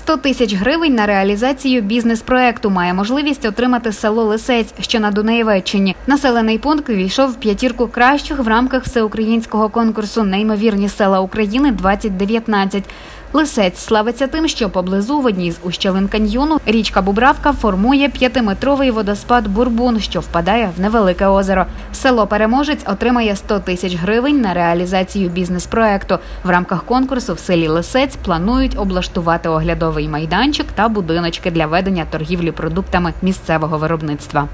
100 тисяч гривень на реалізацію бізнес-проекту має можливість отримати село Лисець, що на Дунаєвеччині. Населений пункт війшов в п'ятірку кращих в рамках всеукраїнського конкурсу Неймовірні села України 2019 Лисець славиться тим, що поблизу в одній з ущелин каньйону річка Бубравка формує п'ятиметровий водоспад Бурбун, що впадає в невелике озеро. Село Переможець отримає 100 тисяч гривень на реалізацію бізнес-проекту. В рамках конкурсу в селі Лисець планують облаштувати оглядовий майданчик та будиночки для ведення торгівлі продуктами місцевого виробництва.